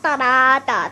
哒哒哒